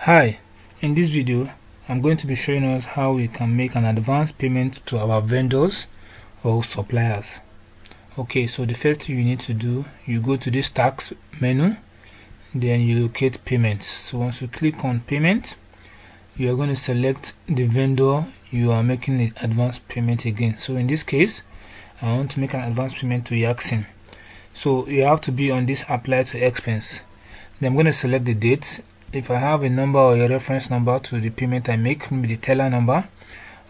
Hi, in this video I'm going to be showing us how we can make an advance payment to our vendors or suppliers. Okay, so the first thing you need to do, you go to this Tasks menu, then you locate payments. So once you click on payment, you are going to select the vendor you are making the advance payment again. So in this case, I want to make an advance payment to Yaxin. So you have to be on this apply to expense. Then I'm going to select the date if I have a number or a reference number to the payment I make, maybe the teller number,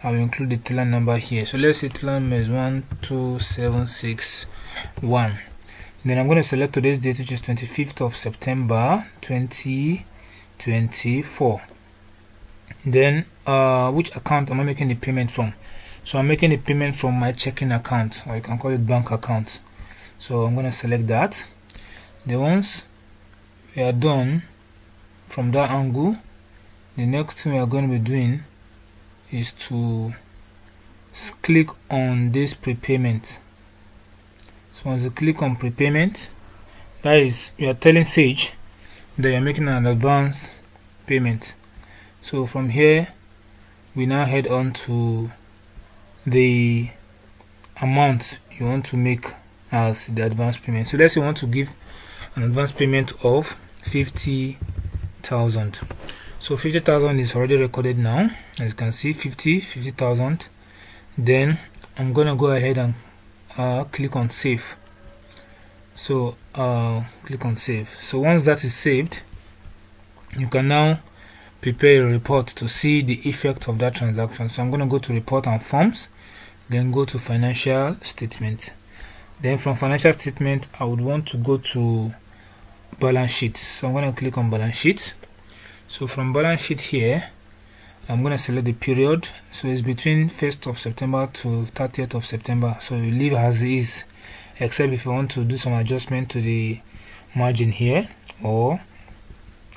I will include the teller number here. So let's say teller number is 12761. Then I'm going to select today's date, which is 25th of September 2024. Then, uh, which account am I making the payment from? So I'm making the payment from my checking account, or you can call it bank account. So I'm going to select that. Then once we are done, from that angle the next thing we are going to be doing is to click on this prepayment. So once you click on prepayment that is you are telling Sage that you're making an advance payment. So from here we now head on to the amount you want to make as the advance payment. So let's say you want to give an advance payment of 50 50,000 so 50,000 is already recorded now. As you can see 50 50,000 then I'm gonna go ahead and uh, click on save. So uh, click on save. So once that is saved you can now prepare a report to see the effect of that transaction. So I'm to go to report and forms then go to financial statement. Then from financial statement I would want to go to balance sheet so I'm going to click on balance sheet so from balance sheet here I'm going to select the period. So it's between 1st of September to 30th of September. So you leave as is except if you want to do some adjustment to the margin here or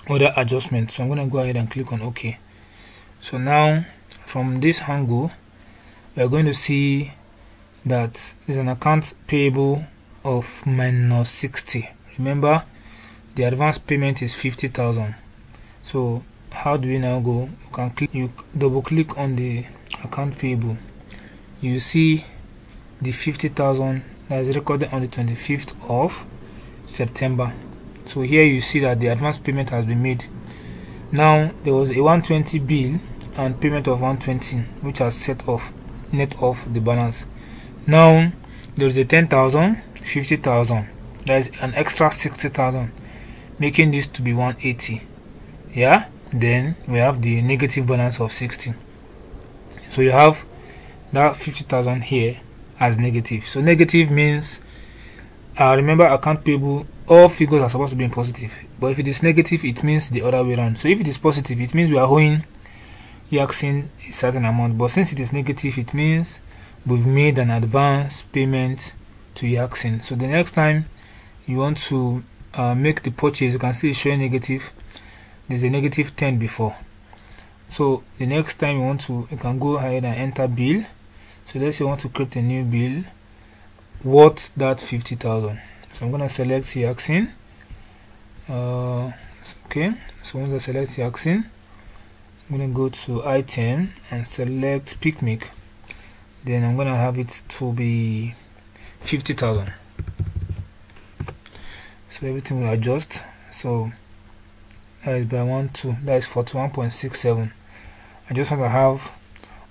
other adjustment. So I'm going to go ahead and click on OK. So now from this angle we are going to see that there's an account payable of minus 60 remember the advance payment is 50,000 so how do we now go? You can click you double click on the account payable. You see the 50,000 that is recorded on the 25th of September. So here you see that the advance payment has been made. Now there was a 120 bill and payment of 120 which has set off net off the balance. Now there is a 10,000 50,000 that is an extra 60,000 making this to be 180 yeah? Then we have the negative balance of 60 so you have that 50,000 here as negative. So negative means uh, remember account payable all figures are supposed to be in positive. But if it is negative it means the other way around. So if it is positive it means we are owing Yaxin a certain amount. But since it is negative it means we've made an advance payment to Yaxin so the next time you want to uh, make the purchase you can see it's showing negative. There's a negative 10 before. So the next time you want to you can go ahead and enter bill. So let's say you want to create a new bill worth that 50,000 so I'm gonna select Yaxin uh, okay. So once I select the Yaxin I'm gonna go to item and select picnic then I'm gonna have it to be 50,000 so everything will adjust so that is by 1 2 that is 41.67 I just want to have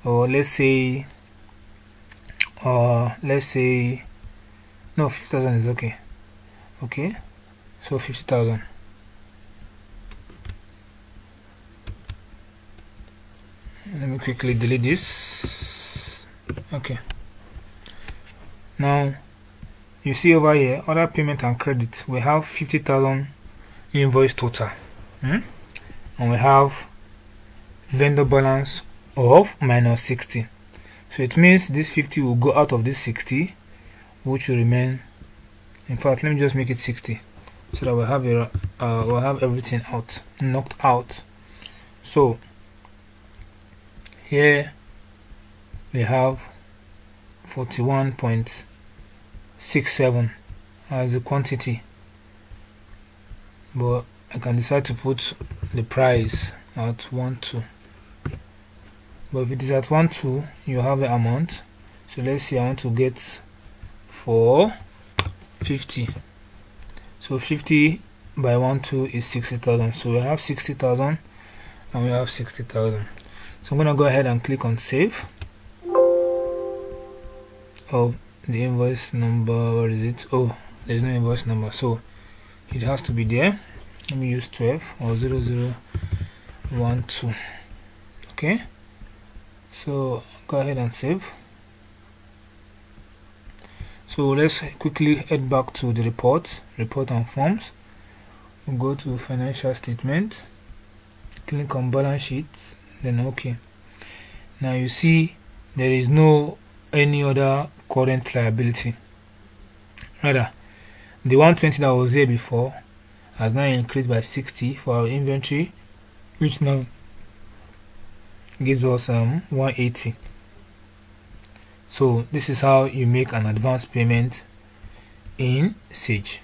or let's say uh let's say no 50,000 is okay. Okay? So 50,000 let me quickly delete this. Okay. Now you see over here other payment and credit we have 50,000 invoice total. Hmm? and we have vendor balance of minus 60 so it means this 50 will go out of this 60 which will remain in fact let me just make it 60 so that we'll have uh, we'll have everything out knocked out. So here we have 41.67 as the quantity. But I can decide to put the price at 1 2 but if it is at 1 2 you have the amount. So let's say I want to get for 50 so 50 by 1 2 is 60,000 so we have 60,000 and we have 60,000 so I'm gonna go ahead and click on save. Oh the invoice number where is it? Oh there's no invoice number so it has to be there. Let me use 12 or 0012 okay? So go ahead and save. So let's quickly head back to the report report and forms. We'll go to financial statement click on balance sheet then okay. Now you see there is no any other current liability. Rather the 120 that was here before has now increased by 60 for our inventory which now gives us um 180 so this is how you make an advance payment in Sage